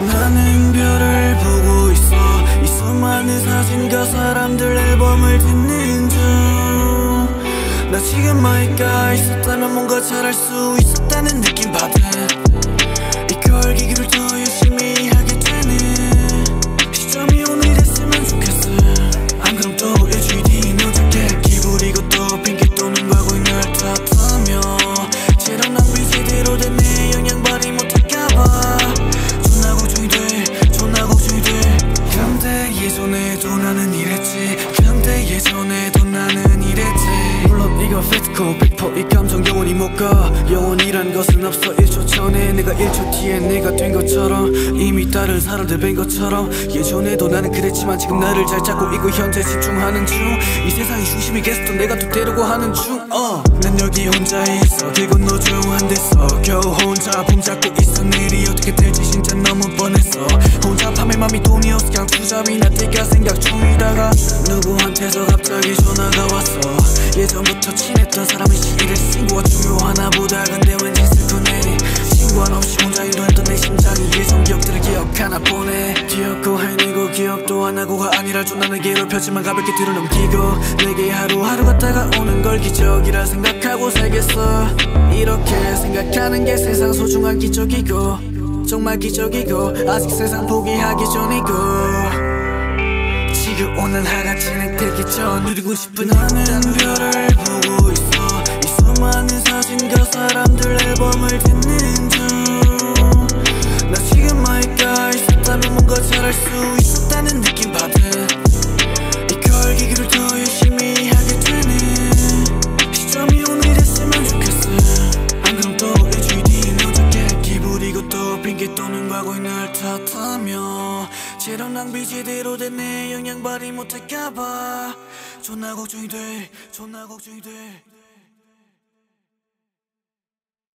나는 별을 보고 있어. 이 수많은 사진과 사람들 앨범을 듣는 중 나 지금 마이가 있었다면 뭔가 잘할 수 있었다는 느낌 나는 이랬지. 근데 예전에도 나는 이랬지. 물론 이거 팩트고 100%이 감정 영원히 못가. 영원이란 것은 없어. 1초 전에 내가 1초 뒤에 내가 된 것처럼 이미 다른 사람들 뵌 것처럼 예전에도 나는 그랬지만 지금 나를 잘 잡고 있고 현재 집중하는 중. 이 세상의 중심이 계속 또 내가 또 되려고 하는 중어난 여기 혼자 있어. 길 건너 조용한 데서 겨우 혼자 봄 잡고 맘이 돈이었어 그냥 투잡이나 뛸까 생각 중이다가 누구한테서 갑자기 전화가 왔어. 예전부터 친했던 사람이 시기를 친구가 중요하나 보다 근데 왠지 슬프네. 친구한 없이 혼자 일도했던 내 심장이 예전 기억들을 기억하나 보네 기억고 해내고 기억도 안 하고가 아니라 좀 나는 괴롭혔지만 가볍게 뒤로 넘기고 내게 하루하루가 다가오는 걸 기적이라 생각하고 살겠어. 이렇게 생각하는 게 세상 소중한 기적이고 정말 기적이고 아직 세상 포기하기 전이고. 지금 오는 하가 진행되기 전 누리고 싶은 나는 별을 보고 있어. 이 수많은 사진과 사람들 앨범을 듣는 중 나 지금 마이가 있었다면 뭔가 잘할 수 있었다는 핑계 또 눈과 고인을 탓하며 재량 낭비 제대로 된 내 영향 발휘 못할까봐 존나 걱정이 돼 존나 걱정이 돼